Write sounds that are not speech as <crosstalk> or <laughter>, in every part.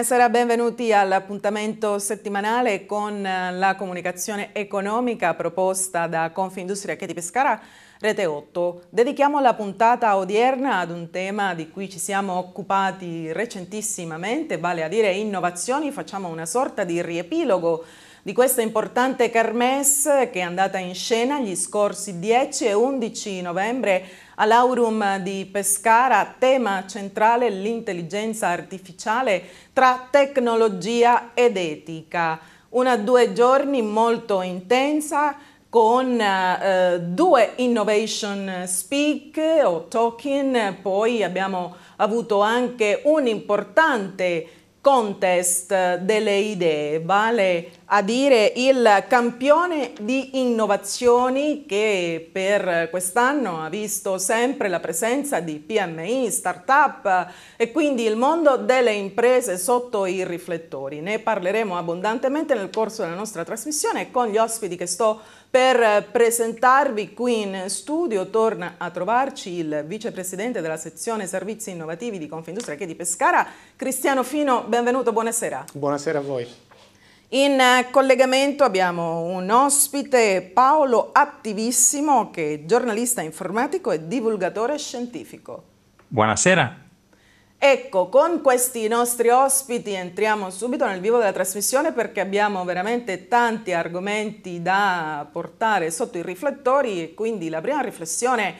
Buonasera, benvenuti all'appuntamento settimanale con la comunicazione economica proposta da Confindustria Chieti Pescara Rete 8. Dedichiamo la puntata odierna ad un tema di cui ci siamo occupati recentissimamente, vale a dire innovazioni, facciamo una sorta di riepilogo di questa importante kermesse che è andata in scena gli scorsi 10 e 11 novembre all'Aurum di Pescara, tema centrale l'intelligenza artificiale tra tecnologia ed etica. Una due giorni molto intensa con eh, due innovation speak o talking, poi abbiamo avuto anche un importante contest delle idee, vale a dire il campione di innovazioni che per quest'anno ha visto sempre la presenza di PMI, start-up e quindi il mondo delle imprese sotto i riflettori. Ne parleremo abbondantemente nel corso della nostra trasmissione con gli ospiti che sto per presentarvi qui in studio. Torna a trovarci il vicepresidente della sezione servizi innovativi di Confindustria che di Pescara, Cristiano Fino. Benvenuto, buonasera. Buonasera a voi. In collegamento abbiamo un ospite, Paolo Attivissimo, che è giornalista informatico e divulgatore scientifico. Buonasera. Ecco, con questi nostri ospiti entriamo subito nel vivo della trasmissione perché abbiamo veramente tanti argomenti da portare sotto i riflettori e quindi la prima riflessione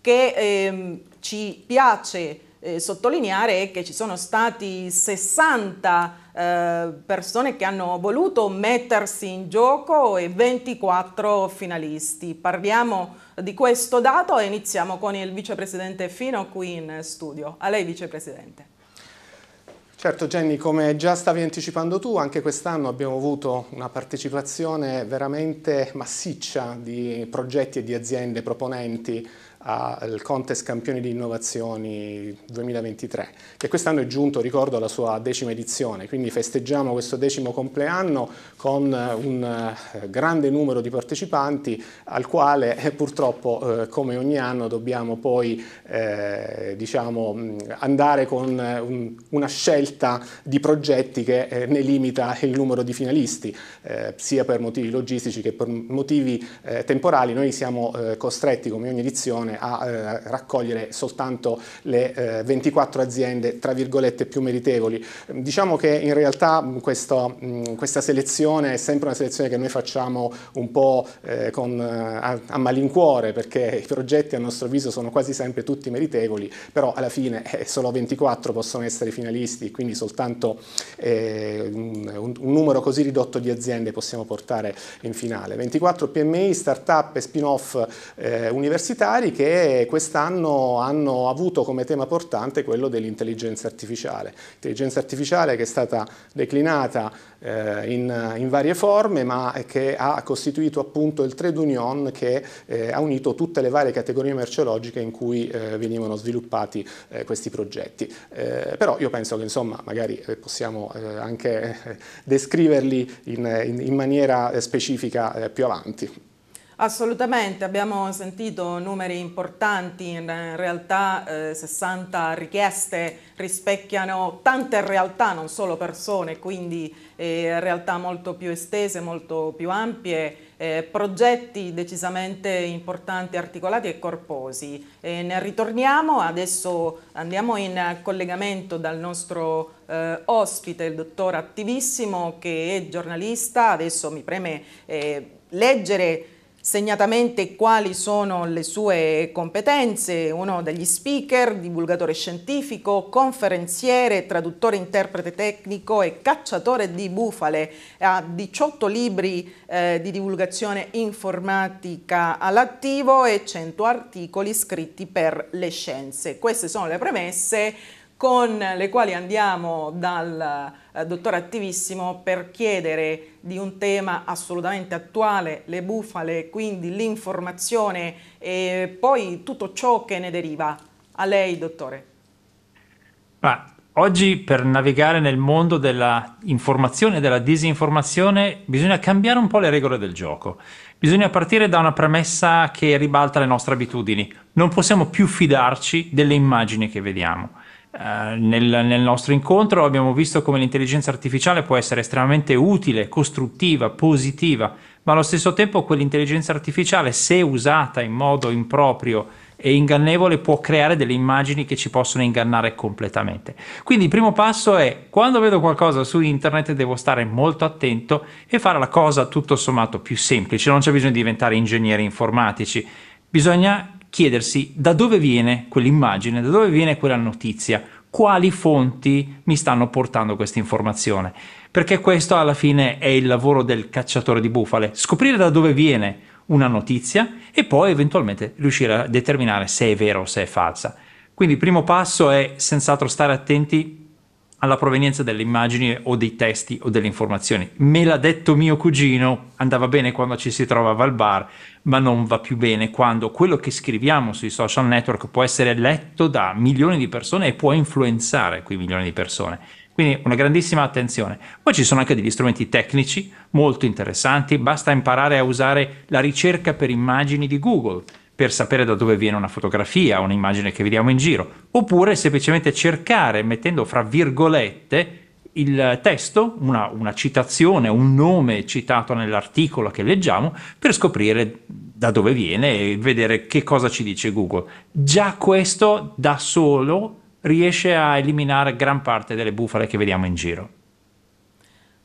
che eh, ci piace eh, sottolineare è che ci sono stati 60 eh, persone che hanno voluto mettersi in gioco e 24 finalisti. Parliamo di questo dato e iniziamo con il vicepresidente Fino qui in studio. A lei vicepresidente. Certo Jenny, come già stavi anticipando tu, anche quest'anno abbiamo avuto una partecipazione veramente massiccia di progetti e di aziende proponenti al Contest Campioni di Innovazioni 2023, che quest'anno è giunto, ricordo, alla sua decima edizione, quindi festeggiamo questo decimo compleanno con un eh, grande numero di partecipanti al quale eh, purtroppo, eh, come ogni anno, dobbiamo poi eh, diciamo, andare con un, una scelta di progetti che eh, ne limita il numero di finalisti, eh, sia per motivi logistici che per motivi temporali. Noi siamo costretti, come ogni edizione, Commissione a eh, raccogliere soltanto le eh, 24 aziende tra virgolette più meritevoli. Diciamo che in realtà questo, mh, questa selezione è sempre una selezione che noi facciamo un po' eh, con, a, a, malincuore perché i progetti a nostro avviso sono quasi sempre tutti meritevoli, però alla fine eh, solo 24 possono essere finalisti, quindi soltanto eh, un, un numero così ridotto di aziende possiamo portare in finale. 24 PMI, start-up e spin-off eh, universitari che quest'anno hanno avuto come tema portante quello dell'intelligenza artificiale. Intelligenza artificiale che è stata declinata eh, in, in, varie forme ma che ha costituito appunto il trade union che eh, ha unito tutte le varie categorie merceologiche in cui eh, venivano sviluppati eh, questi progetti. Eh, però io penso che insomma magari eh, possiamo anche descriverli in, in, in maniera specifica più avanti. Assolutamente, abbiamo sentito numeri importanti, in realtà eh, 60 richieste rispecchiano tante realtà, non solo persone, quindi eh, realtà molto più estese, molto più ampie, eh, progetti decisamente importanti, articolati e corposi. ne ritorniamo, adesso andiamo in collegamento dal nostro eh, ospite, il dottor Attivissimo, che è giornalista, adesso mi preme eh, leggere segnatamente quali sono le sue competenze, uno degli speaker, divulgatore scientifico, conferenziere, traduttore interprete tecnico e cacciatore di bufale, ha 18 libri eh, di divulgazione informatica all'attivo e 100 articoli scritti per le scienze. Queste sono le premesse con le quali andiamo dal eh, dottor Attivissimo per chiedere di un tema assolutamente attuale, le bufale, quindi l'informazione e poi tutto ciò che ne deriva. A lei, dottore. Ma oggi per navigare nel mondo dell'informazione e della disinformazione bisogna cambiare un po' le regole del gioco. Bisogna partire da una premessa che ribalta le nostre abitudini. Non possiamo più fidarci delle immagini che vediamo Uh, nel, nel, nostro incontro abbiamo visto come l'intelligenza artificiale può essere estremamente utile, costruttiva, positiva, ma allo stesso tempo quell'intelligenza artificiale, se usata in modo improprio e ingannevole, può creare delle immagini che ci possono ingannare completamente. Quindi il primo passo è quando vedo qualcosa su internet devo stare molto attento e fare la cosa tutto sommato più semplice, non c'è bisogno di diventare ingegneri informatici, bisogna chiedersi da dove viene quell'immagine, da dove viene quella notizia, quali fonti mi stanno portando questa informazione. Perché questo alla fine è il lavoro del cacciatore di bufale, scoprire da dove viene una notizia e poi eventualmente riuscire a determinare se è vera o se è falsa. Quindi il primo passo è senz'altro stare attenti alla provenienza delle immagini o dei testi o delle informazioni. Me l'ha detto mio cugino, andava bene quando ci si trovava al bar, ma non va più bene quando quello che scriviamo sui social network può essere letto da milioni di persone e può influenzare quei milioni di persone. Quindi una grandissima attenzione. Poi ci sono anche degli strumenti tecnici molto interessanti, basta imparare a usare la ricerca per immagini di Google per sapere da dove viene una fotografia, un'immagine che vediamo in giro, oppure semplicemente cercare, mettendo fra virgolette, il testo, una, una citazione, un nome citato nell'articolo che leggiamo, per scoprire da dove viene e vedere che cosa ci dice Google. Già questo da solo riesce a eliminare gran parte delle bufale che vediamo in giro.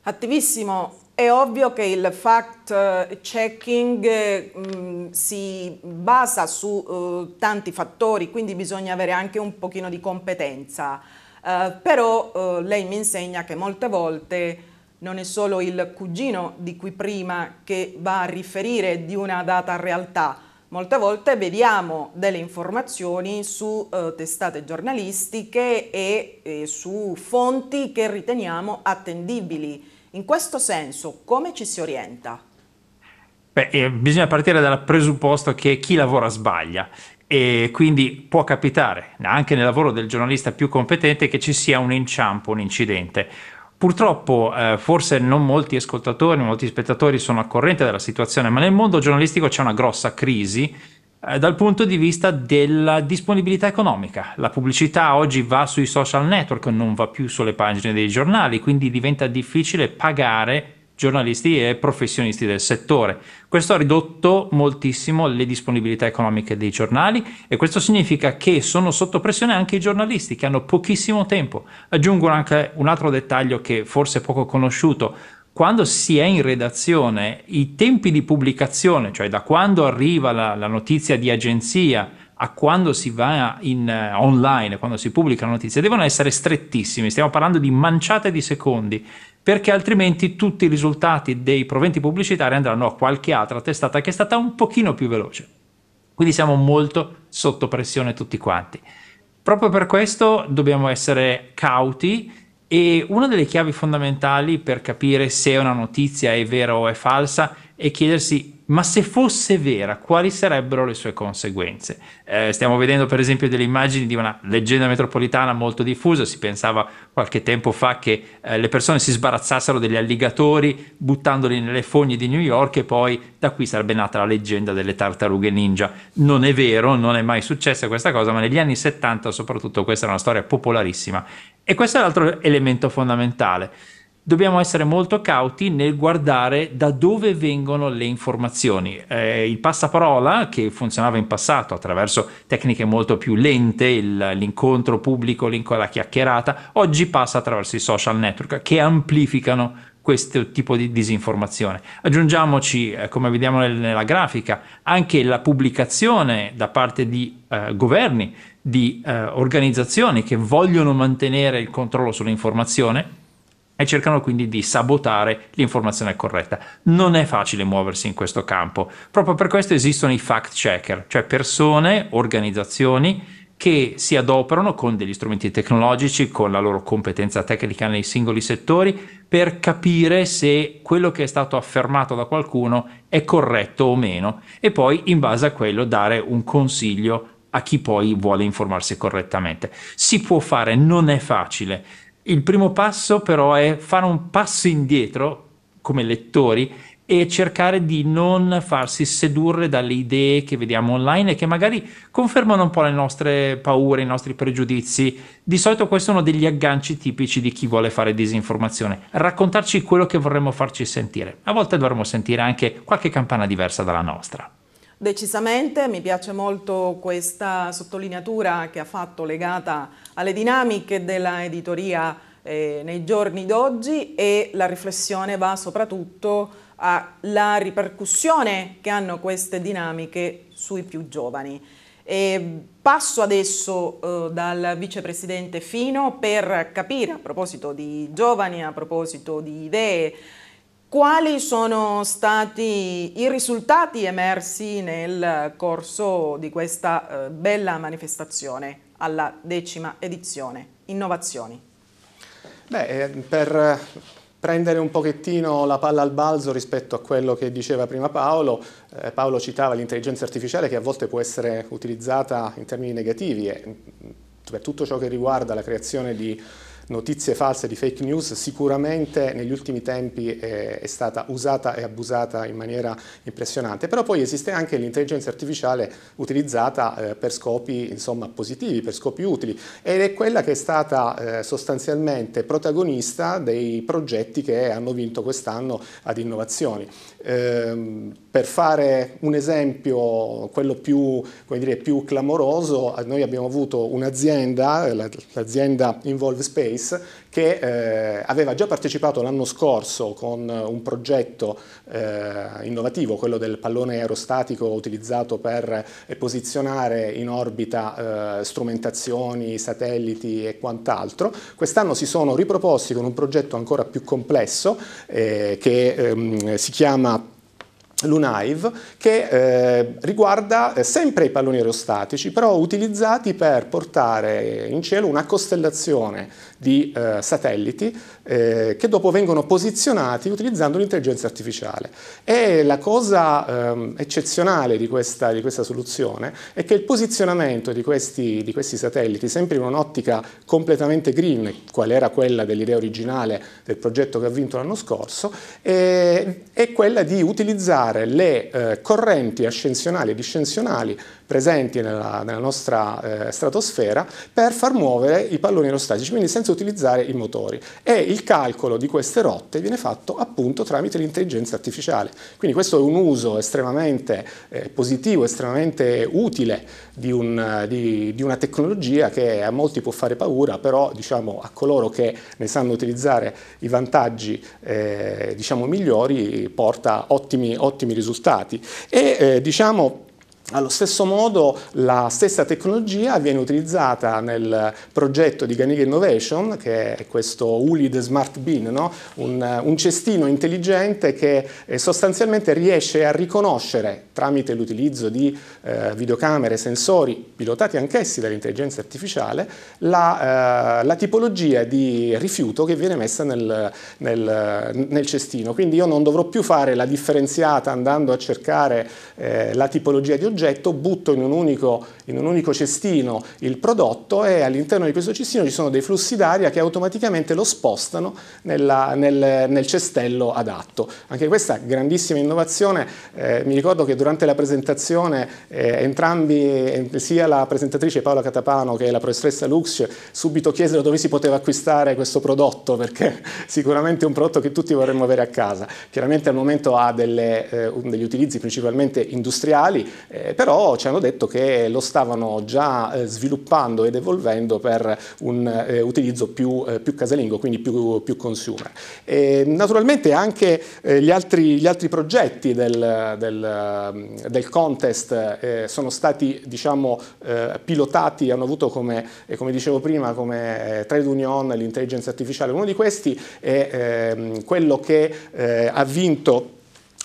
Attivissimo è ovvio che il fact-checking eh, mm, si basa su uh, tanti fattori, quindi bisogna avere anche un pochino di competenza. Uh, però uh, lei mi insegna che molte volte non è solo il cugino di cui prima che va a riferire di una data realtà, molte volte vediamo delle informazioni su testate giornalistiche e, e su fonti che riteniamo attendibili in questo senso, come ci si orienta? Beh, eh, bisogna partire dal presupposto che chi lavora sbaglia e quindi può capitare, anche nel lavoro del giornalista più competente, che ci sia un inciampo, un incidente. Purtroppo eh, forse non molti ascoltatori, molti spettatori sono al corrente della situazione, ma nel mondo giornalistico c'è una grossa crisi eh, dal punto di vista della disponibilità economica. La pubblicità oggi va sui social network, non va più sulle pagine dei giornali, quindi diventa difficile pagare giornalisti e professionisti del settore. Questo ha ridotto moltissimo le disponibilità economiche dei giornali e questo significa che sono sotto pressione anche i giornalisti che hanno pochissimo tempo. Aggiungo anche un altro dettaglio che forse è poco conosciuto quando si è in redazione, i tempi di pubblicazione, cioè da quando arriva la, la notizia di agenzia a quando si va in uh, online, quando si pubblica la notizia, devono essere strettissimi. Stiamo parlando di manciate di secondi, perché altrimenti tutti i risultati dei proventi pubblicitari andranno a qualche altra testata che è stata un pochino più veloce. Quindi siamo molto sotto pressione tutti quanti. Proprio per questo dobbiamo essere cauti e una delle chiavi fondamentali per capire se una notizia è vera o è falsa è chiedersi ma se fosse vera, quali sarebbero le sue conseguenze? Eh, stiamo vedendo per esempio delle immagini di una leggenda metropolitana molto diffusa, si pensava qualche tempo fa che eh, le persone si sbarazzassero degli alligatori buttandoli nelle fogne di New York e poi da qui sarebbe nata la leggenda delle tartarughe ninja. Non è vero, non è mai successa questa cosa, ma negli anni 70 soprattutto questa era una storia popolarissima e questo è l'altro elemento fondamentale. Dobbiamo essere molto cauti nel guardare da dove vengono le informazioni. Eh, il passaparola, che funzionava in passato attraverso tecniche molto più lente, il, l'incontro pubblico, la chiacchierata, oggi passa attraverso i social network che amplificano questo tipo di disinformazione. Aggiungiamoci, eh, come vediamo nel, nella grafica, anche la pubblicazione da parte di eh, governi di eh, organizzazioni che vogliono mantenere il controllo sull'informazione e cercano quindi di sabotare l'informazione corretta. Non è facile muoversi in questo campo, proprio per questo esistono i fact checker, cioè persone, organizzazioni che si adoperano con degli strumenti tecnologici, con la loro competenza tecnica nei singoli settori, per capire se quello che è stato affermato da qualcuno è corretto o meno e poi in base a quello dare un consiglio a chi poi vuole informarsi correttamente. Si può fare, non è facile. Il primo passo però è fare un passo indietro come lettori e cercare di non farsi sedurre dalle idee che vediamo online e che magari confermano un po' le nostre paure, i nostri pregiudizi. Di solito questi sono degli agganci tipici di chi vuole fare disinformazione, raccontarci quello che vorremmo farci sentire. A volte dovremmo sentire anche qualche campana diversa dalla nostra. Decisamente, mi piace molto questa sottolineatura che ha fatto legata alle dinamiche della editoria eh, nei giorni d'oggi e la riflessione va soprattutto alla ripercussione che hanno queste dinamiche sui più giovani. E passo adesso eh, dal vicepresidente Fino per capire a proposito di giovani, a proposito di idee, quali sono stati i risultati emersi nel corso di questa eh, bella manifestazione alla decima edizione? Innovazioni. Beh, eh, per prendere un pochettino la palla al balzo rispetto a quello che diceva prima Paolo. Eh, Paolo citava l'intelligenza artificiale che a volte può essere utilizzata in termini negativi e per tutto ciò che riguarda la creazione di notizie false, di fake news, sicuramente negli ultimi tempi è, è, stata usata e abusata in maniera impressionante, però poi esiste anche l'intelligenza artificiale utilizzata eh, per scopi insomma, positivi, per scopi utili ed è quella che è stata eh, sostanzialmente protagonista dei progetti che hanno vinto quest'anno ad innovazioni. Eh, per fare un esempio, quello più, dire, più clamoroso, noi abbiamo avuto un'azienda, l'azienda Involve Space, Space che eh, aveva già partecipato l'anno scorso con un progetto eh, innovativo, quello del pallone aerostatico utilizzato per eh, posizionare in orbita eh, strumentazioni, satelliti e quant'altro. Quest'anno si sono riproposti con un progetto ancora più complesso eh, che ehm, si chiama Lunaive che eh, riguarda eh, sempre i palloni aerostatici però utilizzati per portare in cielo una costellazione di eh, satelliti eh, che dopo vengono posizionati utilizzando l'intelligenza artificiale. E la cosa ehm, eccezionale di questa, di questa, soluzione è che il posizionamento di questi, di questi satelliti, sempre in un'ottica completamente green, qual era quella dell'idea originale del progetto che ha vinto l'anno scorso, è, è quella di utilizzare le eh, correnti ascensionali e discensionali presenti nella, nella nostra eh, stratosfera per far muovere i palloni aerostatici, quindi senza utilizzare i motori. E il calcolo di queste rotte viene fatto appunto tramite l'intelligenza artificiale. Quindi questo è un uso estremamente eh, positivo, estremamente utile di, un, di, di, una tecnologia che a molti può fare paura, però diciamo, a coloro che ne sanno utilizzare i vantaggi eh, diciamo, migliori porta ottimi, ottimi risultati. E eh, diciamo, allo stesso modo la stessa tecnologia viene utilizzata nel progetto di Ganiga Innovation, che è questo ULID Smart Bin, no? un, un, cestino intelligente che eh, sostanzialmente riesce a riconoscere tramite l'utilizzo di eh, videocamere, sensori, pilotati anch'essi dall'intelligenza artificiale, la, eh, la, tipologia di rifiuto che viene messa nel, nel, nel, cestino. Quindi io non dovrò più fare la differenziata andando a cercare eh, la tipologia di oggetto, oggetto, butto in un unico, in un unico cestino il prodotto e all'interno di questo cestino ci sono dei flussi d'aria che automaticamente lo spostano nella, nel, nel, cestello adatto. Anche questa grandissima innovazione, eh, mi ricordo che durante la presentazione eh, entrambi, eh, sia la presentatrice Paola Catapano che la professoressa Lux, subito chiesero dove si poteva acquistare questo prodotto perché <laughs> sicuramente è un prodotto che tutti vorremmo avere a casa. Chiaramente al momento ha delle, eh, degli utilizzi principalmente industriali, eh, però ci hanno detto che lo stavano già eh, sviluppando ed evolvendo per un eh, utilizzo più, eh, più, casalingo, quindi più, più consumer. Naturalmente anche eh, gli altri, gli, altri, progetti del, del, del contest sono stati diciamo, pilotati, hanno avuto come, come dicevo prima come trade union l'intelligenza artificiale. Uno di questi è ehm, quello che ha vinto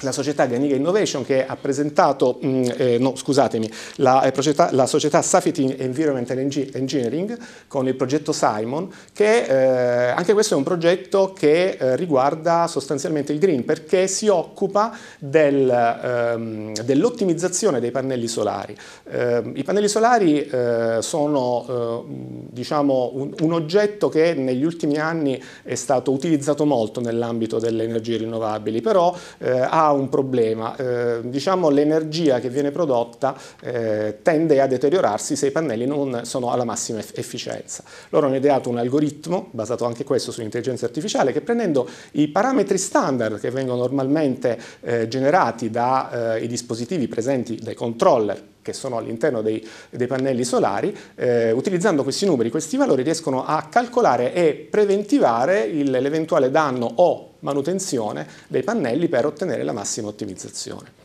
la società Ganiga Innovation che ha presentato, mm, eh, no scusatemi, la, eh, società, la società Safety Environmental Engineering con il progetto Simon che eh, anche questo è un progetto che eh, riguarda sostanzialmente il green perché si occupa del, ehm, dell'ottimizzazione dei pannelli solari. Ehm, I pannelli solari eh, sono eh, diciamo un, un oggetto che negli ultimi anni è stato utilizzato molto nell'ambito delle energie rinnovabili però ha un problema, eh, diciamo l'energia che viene prodotta eh, tende a deteriorarsi se i pannelli non sono alla massima efficienza. Loro hanno ideato un algoritmo, basato anche questo sull'intelligenza artificiale, che prendendo i parametri standard che vengono normalmente eh, generati dai eh, dispositivi presenti, dai controller che sono all'interno dei, dei, pannelli solari, eh, utilizzando questi numeri, questi valori riescono a calcolare e preventivare l'eventuale danno o manutenzione dei pannelli per ottenere la massima ottimizzazione.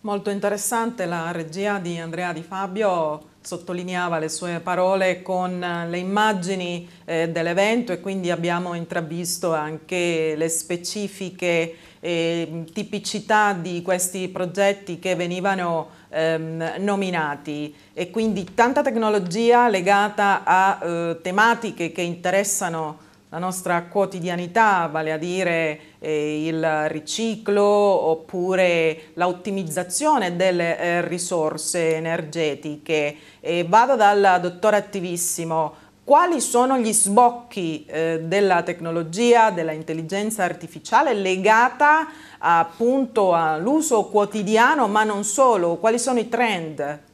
Molto interessante la regia di Andrea Di Fabio sottolineava le sue parole con le immagini eh, dell'evento e quindi abbiamo intravisto anche le specifiche eh, tipicità di questi progetti che venivano ehm, nominati e quindi tanta tecnologia legata a eh, tematiche che interessano la nostra quotidianità, vale a dire eh, il riciclo oppure l'ottimizzazione delle eh, risorse energetiche. E vado dal dottore attivissimo. Quali sono gli sbocchi eh, della tecnologia, della intelligenza artificiale legata appunto all'uso quotidiano, ma non solo? Quali sono i trend?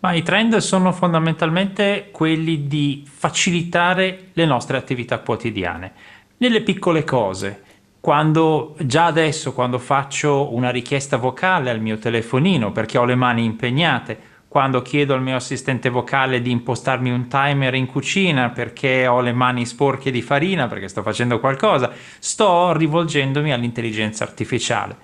Ma i trend sono fondamentalmente quelli di facilitare le nostre attività quotidiane, nelle piccole cose. Quando già adesso, quando faccio una richiesta vocale al mio telefonino perché ho le mani impegnate, quando chiedo al mio assistente vocale di impostarmi un timer in cucina perché ho le mani sporche di farina, perché sto facendo qualcosa, sto rivolgendomi all'intelligenza artificiale.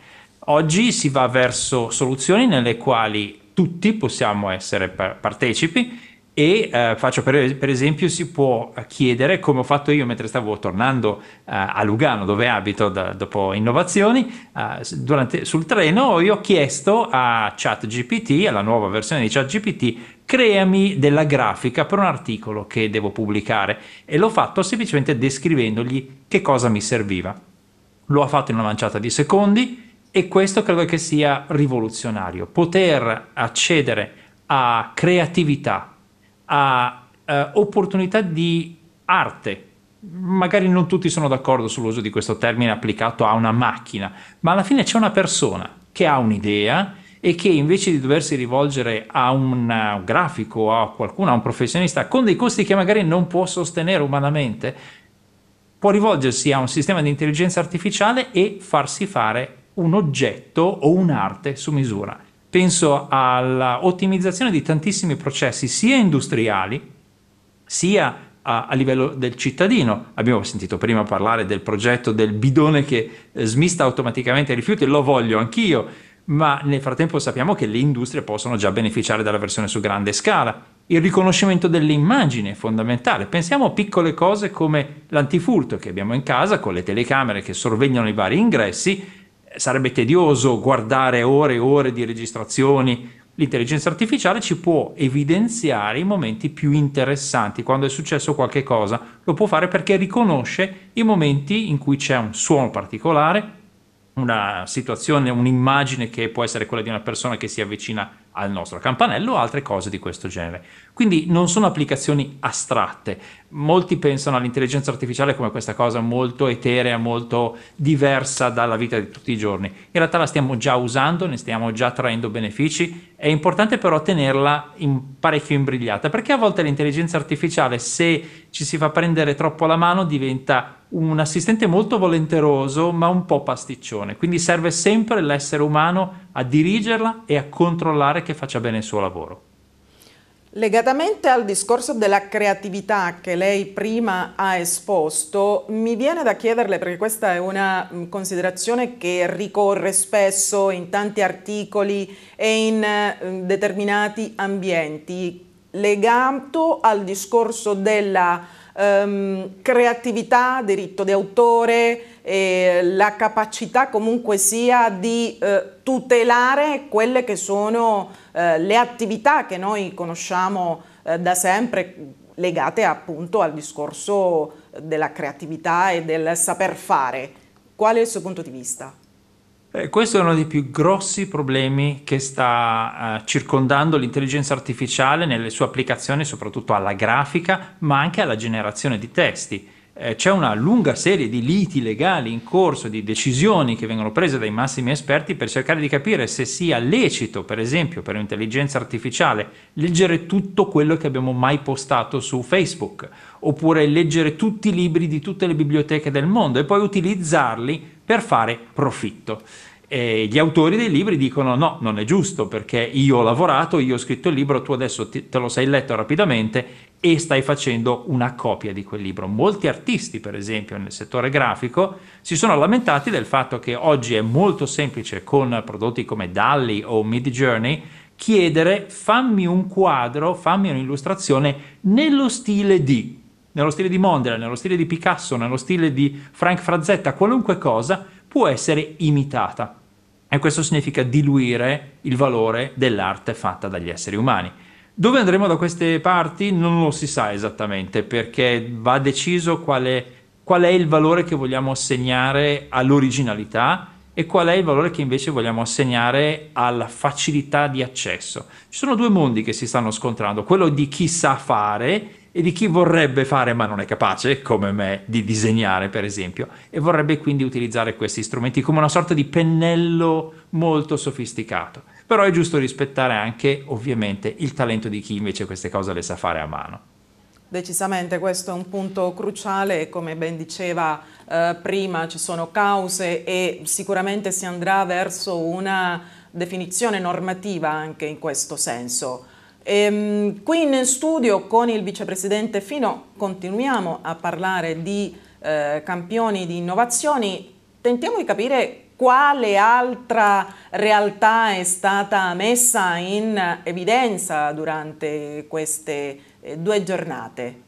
Oggi si va verso soluzioni nelle quali tutti possiamo essere partecipi e eh, faccio per, per, esempio si può chiedere come ho fatto io mentre stavo tornando eh, a Lugano dove abito da, dopo innovazioni eh, durante, sul treno io ho chiesto a ChatGPT alla nuova versione di ChatGPT creami della grafica per un articolo che devo pubblicare e l'ho fatto semplicemente descrivendogli che cosa mi serviva. Lo ha fatto in una manciata di secondi e questo credo che sia rivoluzionario, poter accedere a creatività, a eh, opportunità di arte. Magari non tutti sono d'accordo sull'uso di questo termine applicato a una macchina, ma alla fine c'è una persona che ha un'idea e che invece di doversi rivolgere a un grafico, a qualcuno, a un professionista, con dei costi che magari non può sostenere umanamente, può rivolgersi a un sistema di intelligenza artificiale e farsi fare un oggetto o un'arte su misura. Penso all'ottimizzazione di tantissimi processi, sia industriali, sia a, a, livello del cittadino. Abbiamo sentito prima parlare del progetto del bidone che eh, smista automaticamente i rifiuti, lo voglio anch'io, ma nel frattempo sappiamo che le industrie possono già beneficiare dalla versione su grande scala. Il riconoscimento delle immagini è fondamentale. Pensiamo a piccole cose come l'antifurto che abbiamo in casa con le telecamere che sorvegliano i vari ingressi sarebbe tedioso guardare ore e ore di registrazioni. L'intelligenza artificiale ci può evidenziare i momenti più interessanti, quando è successo qualche cosa, lo può fare perché riconosce i momenti in cui c'è un suono particolare, una situazione, un'immagine che può essere quella di una persona che si avvicina al nostro campanello o altre cose di questo genere. Quindi non sono applicazioni astratte. Molti pensano all'intelligenza artificiale come questa cosa molto eterea, molto diversa dalla vita di tutti i giorni. In realtà la stiamo già usando, ne stiamo già traendo benefici. È importante però tenerla in parecchio imbrigliata, perché a volte l'intelligenza artificiale, se ci si fa prendere troppo la mano, diventa un assistente molto volenteroso, ma un po' pasticcione. Quindi serve sempre l'essere umano a dirigerla e a controllare che faccia bene il suo lavoro. Legatamente al discorso della creatività che lei prima ha esposto, mi viene da chiederle, perché questa è una mm, considerazione che ricorre spesso in tanti articoli e in mm, determinati ambienti, legato al discorso della um, creatività, diritto di autore, eh, la capacità comunque sia di eh, tutelare quelle che sono eh, le attività che noi conosciamo eh, da sempre legate appunto al discorso della creatività e del saper fare. Qual è il suo punto di vista? Eh, questo è uno dei più grossi problemi che sta uh, circondando l'intelligenza artificiale nelle sue applicazioni, soprattutto alla grafica, ma anche alla generazione di testi. Eh, c'è una lunga serie di liti legali in corso, di decisioni che vengono prese dai massimi esperti per cercare di capire se sia lecito, per esempio, per un'intelligenza artificiale, leggere tutto quello che abbiamo mai postato su Facebook, oppure leggere tutti i libri di tutte le biblioteche del mondo e poi utilizzarli per fare profitto. E gli autori dei libri dicono no, non è giusto perché io ho lavorato, io ho scritto il libro, tu adesso te lo sei letto rapidamente e stai facendo una copia di quel libro. Molti artisti, per esempio, nel settore grafico, si sono lamentati del fatto che oggi è molto semplice con prodotti come Dali o Mid Journey chiedere fammi un quadro, fammi un'illustrazione nello stile di, nello stile di Mondela, nello stile di Picasso, nello stile di Frank Frazetta, qualunque cosa può essere imitata. E questo significa diluire il valore dell'arte fatta dagli esseri umani. Dove andremo da queste parti non lo si sa esattamente perché va deciso qual è, qual è il valore che vogliamo assegnare all'originalità e qual è il valore che invece vogliamo assegnare alla facilità di accesso. Ci sono due mondi che si stanno scontrando, quello di chi sa fare e di chi vorrebbe fare ma non è capace, come me, di disegnare per esempio, e vorrebbe quindi utilizzare questi strumenti come una sorta di pennello molto sofisticato però è giusto rispettare anche ovviamente il talento di chi invece queste cose le sa fare a mano. Decisamente questo è un punto cruciale, come ben diceva eh, prima ci sono cause e sicuramente si andrà verso una definizione normativa anche in questo senso. Ehm, qui in studio con il vicepresidente Fino continuiamo a parlare di eh, campioni di innovazioni, tentiamo di capire quale altra realtà è stata messa in evidenza durante queste eh, due giornate?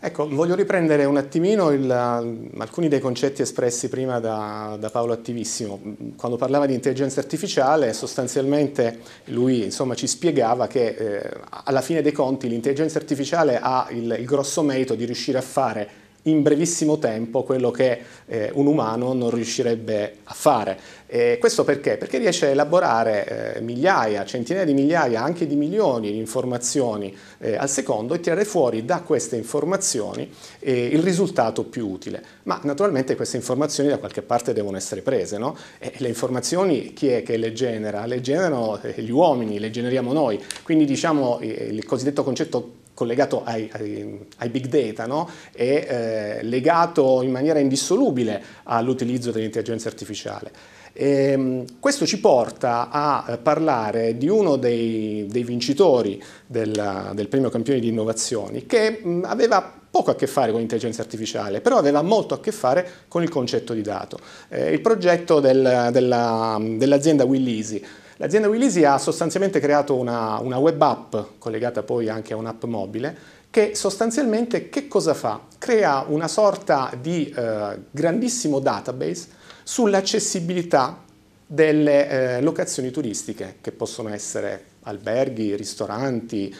Ecco, voglio riprendere un attimino il, alcuni dei concetti espressi prima da, da, Paolo Attivissimo. Quando parlava di intelligenza artificiale, sostanzialmente lui insomma, ci spiegava che eh, alla fine dei conti l'intelligenza artificiale ha il, il grosso merito di riuscire a fare in brevissimo tempo quello che eh, un umano non riuscirebbe a fare. E questo perché? Perché riesce a elaborare eh, migliaia, centinaia di migliaia, anche di milioni di informazioni eh, al secondo e tirare fuori da queste informazioni eh, il risultato più utile. Ma naturalmente queste informazioni da qualche parte devono essere prese, no? E le informazioni chi è che le genera? Le generano eh, gli uomini, le generiamo noi. Quindi diciamo eh, il cosiddetto concetto collegato ai, ai, ai big data, no? è eh, legato in maniera indissolubile all'utilizzo dell'intelligenza artificiale. E, ehm, questo ci porta a parlare di uno dei, dei vincitori del, del, premio campione di innovazioni che mh, aveva poco a che fare con l'intelligenza artificiale, però aveva molto a che fare con il concetto di dato. Eh, il progetto del, della, dell'azienda Willisi L'azienda Willisi ha sostanzialmente creato una, una web app collegata poi anche a un'app mobile che sostanzialmente che cosa fa? Crea una sorta di eh, grandissimo database sull'accessibilità delle eh, locazioni turistiche che possono essere alberghi, ristoranti,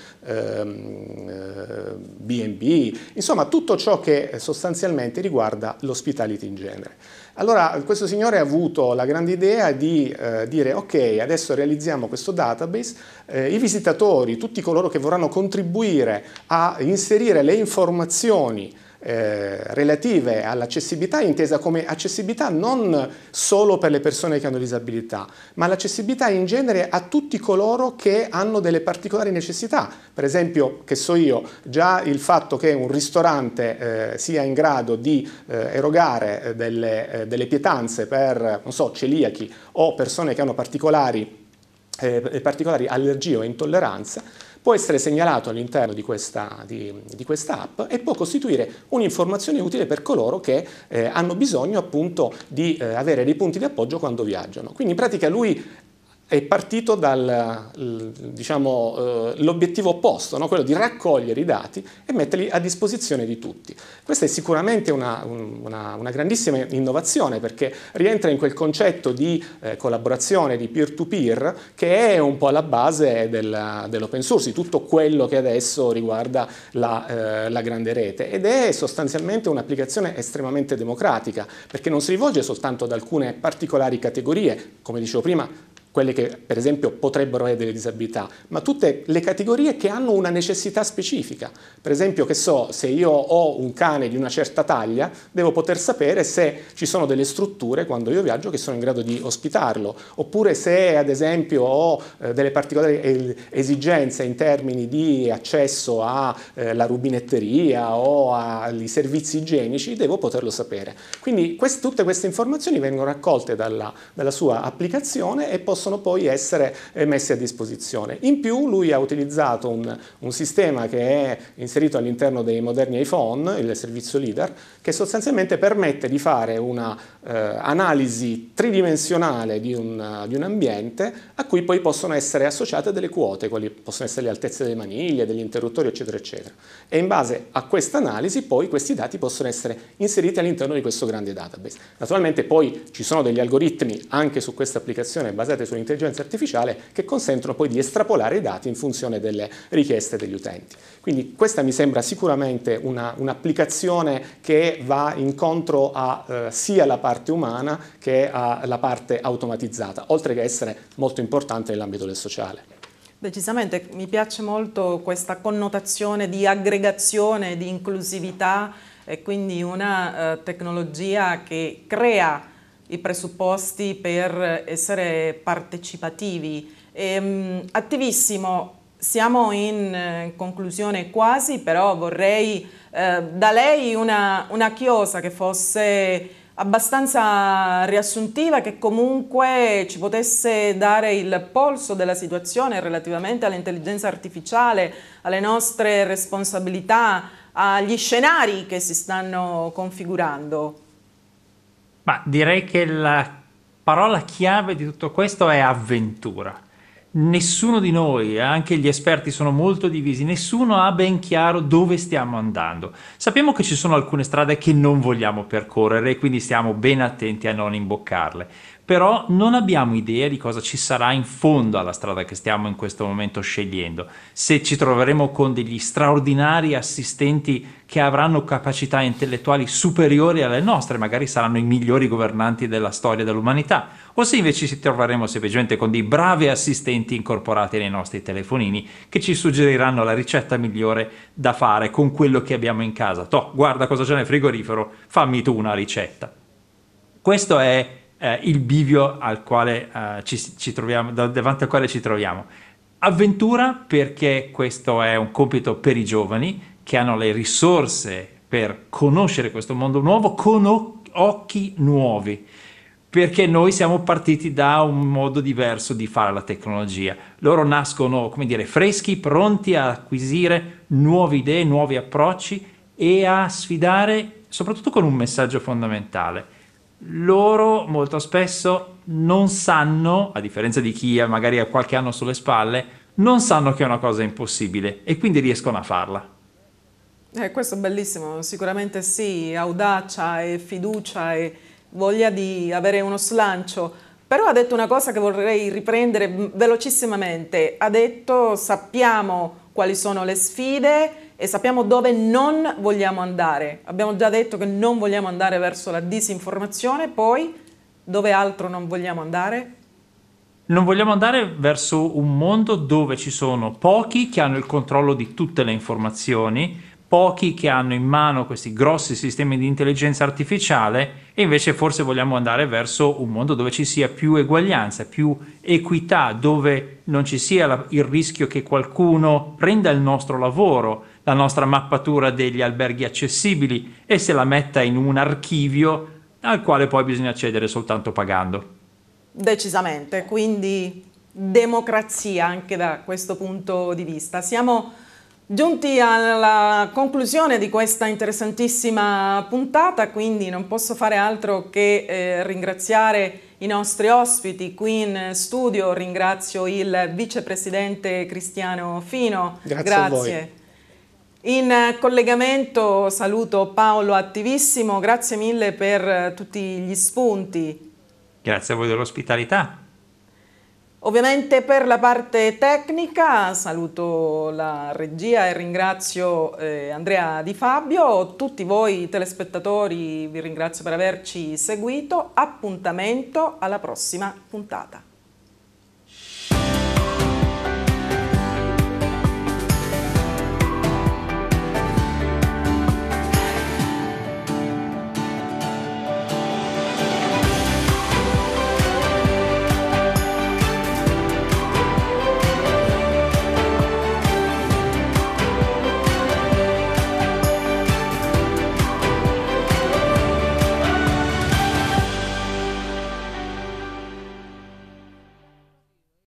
B&B, ehm, insomma tutto ciò che sostanzialmente riguarda l'hospitality in genere. Allora questo signore ha avuto la grande idea di eh, dire ok adesso realizziamo questo database, eh, i visitatori, tutti coloro che vorranno contribuire a inserire le informazioni eh, relative all'accessibilità intesa come accessibilità non solo per le persone che hanno disabilità, ma l'accessibilità in genere a tutti coloro che hanno delle particolari necessità. Per esempio, che so io, già il fatto che un ristorante eh, sia in grado di eh, erogare eh, delle, eh, delle, pietanze per, non so, celiachi o persone che hanno particolari, particolari allergie o intolleranza, può essere segnalato all'interno di questa, di, di questa, app e può costituire un'informazione utile per coloro che eh, hanno bisogno appunto di eh, avere dei punti di appoggio quando viaggiano. Quindi in pratica lui è partito dall'obiettivo diciamo, eh, opposto, no? quello di raccogliere i dati e metterli a disposizione di tutti. Questa è sicuramente una, una, una grandissima innovazione perché rientra in quel concetto di eh, collaborazione, di peer-to-peer, che è un po' alla base del, dell'open source, di tutto quello che adesso riguarda la, eh, la grande rete ed è sostanzialmente un'applicazione estremamente democratica perché non si rivolge soltanto ad alcune particolari categorie, come dicevo prima, quelle che per esempio potrebbero avere delle disabilità, ma tutte le categorie che hanno una necessità specifica. Per esempio, che so, se io ho un cane di una certa taglia, devo poter sapere se ci sono delle strutture quando io viaggio che sono in grado di ospitarlo, oppure se ad esempio ho eh, delle particolari esigenze in termini di accesso alla eh, rubinetteria o ai servizi igienici, devo poterlo sapere. Quindi quest tutte queste informazioni vengono raccolte dalla, dalla sua applicazione e possono possono poi essere eh, messi a disposizione. In più lui ha utilizzato un, un sistema che è inserito all'interno dei moderni iPhone, il servizio LIDAR, che sostanzialmente permette di fare un'analisi eh, tridimensionale di un, di un ambiente a cui poi possono essere associate delle quote, quali possono essere le altezze delle maniglie, degli interruttori, eccetera, eccetera. E in base a questa analisi poi questi dati possono essere inseriti all'interno di questo grande database. Naturalmente poi ci sono degli algoritmi anche su questa applicazione basate su l'intelligenza artificiale che consentono poi di estrapolare i dati in funzione delle richieste degli utenti. Quindi questa mi sembra sicuramente un'applicazione un che va incontro a eh, sia la parte umana che alla parte automatizzata, oltre che essere molto importante nell'ambito del sociale. Decisamente, mi piace molto questa connotazione di aggregazione, di inclusività e quindi una eh, tecnologia che crea i presupposti per essere partecipativi. E, ehm, attivissimo, siamo in eh, conclusione quasi, però vorrei eh, da lei una, una chiosa che fosse abbastanza riassuntiva che comunque ci potesse dare il polso della situazione relativamente all'intelligenza artificiale, alle nostre responsabilità, agli scenari che si stanno configurando. Ma direi che la parola chiave di tutto questo è avventura. Nessuno di noi, anche gli esperti sono molto divisi, nessuno ha ben chiaro dove stiamo andando. Sappiamo che ci sono alcune strade che non vogliamo percorrere e quindi stiamo ben attenti a non imboccarle però non abbiamo idea di cosa ci sarà in fondo alla strada che stiamo in questo momento scegliendo. Se ci troveremo con degli straordinari assistenti che avranno capacità intellettuali superiori alle nostre, magari saranno i migliori governanti della storia dell'umanità, o se invece ci troveremo semplicemente con dei bravi assistenti incorporati nei nostri telefonini che ci suggeriranno la ricetta migliore da fare con quello che abbiamo in casa. Toh, guarda cosa c'è nel frigorifero, fammi tu una ricetta. Questo è eh, il bivio al quale, eh, ci, ci troviamo, davanti al quale ci troviamo. Avventura perché questo è un compito per i giovani che hanno le risorse per conoscere questo mondo nuovo con occhi nuovi perché noi siamo partiti da un modo diverso di fare la tecnologia. Loro nascono, come dire, freschi, pronti a acquisire nuove idee, nuovi approcci e a sfidare, soprattutto con un messaggio fondamentale loro molto spesso non sanno, a differenza di chi magari ha qualche anno sulle spalle, non sanno che è una cosa impossibile e quindi riescono a farla. Eh, questo è bellissimo, sicuramente sì, audacia e fiducia e voglia di avere uno slancio. Però ha detto una cosa che vorrei riprendere velocissimamente. Ha detto sappiamo quali sono le sfide e sappiamo dove non vogliamo andare. Abbiamo già detto che non vogliamo andare verso la disinformazione, poi dove altro non vogliamo andare? Non vogliamo andare verso un mondo dove ci sono pochi che hanno il controllo di tutte le informazioni, pochi che hanno in mano questi grossi sistemi di intelligenza artificiale e invece forse vogliamo andare verso un mondo dove ci sia più eguaglianza, più equità, dove non ci sia la, il rischio che qualcuno prenda il nostro lavoro, la nostra mappatura degli alberghi accessibili e se la metta in un archivio al quale poi bisogna accedere soltanto pagando. Decisamente, quindi democrazia anche da questo punto di vista. Siamo Giunti alla conclusione di questa interessantissima puntata, quindi non posso fare altro che eh, ringraziare i nostri ospiti qui in studio, ringrazio il vicepresidente Cristiano Fino. Grazie. Grazie. In collegamento saluto Paolo Attivissimo, grazie mille per tutti gli spunti. Grazie a voi dell'ospitalità. Ovviamente per la parte tecnica saluto la regia e ringrazio eh, Andrea Di Fabio, tutti voi telespettatori vi ringrazio per averci seguito, appuntamento alla prossima puntata.